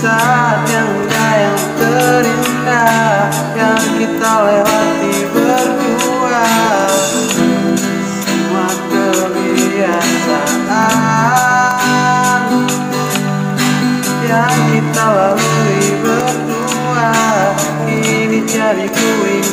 saat yang indah yang terindah yang kita lewati berdua. Semua kebiasaan yang kita lalui berdua ini jadi kuing